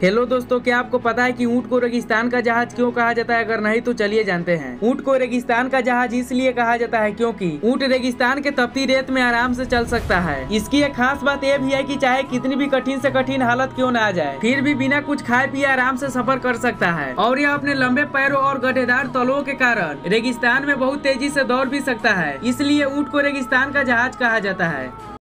Hello दोस्तों, क्या आपको पता है कि ऊँट को रेगिस्तान का जहाज़ क्यों कहा जाता है? अगर नहीं तो चलिए जानते हैं। ऊँट को रेगिस्तान का जहाज़ इसलिए कहा जाता है क्योंकि ऊँट रेगिस्तान के तपती रेत में आराम से चल सकता है। इसकी एक खास बात यह भी है कि चाहे कितनी भी कठिन से कठिन हालत क्यों ना आ जाए, फिर भी बिना कुछ खाए पिए आराम से सफ़र कर सकता है। और यह अपने लंबे पैरों और गड्ढेदार तलों के कारण रेगिस्तान में बहुत तेज़ी से दौड़ भी सकता है। इसलिए ऊँट को रेगिस्तान का जहाज़ कहा जाता है।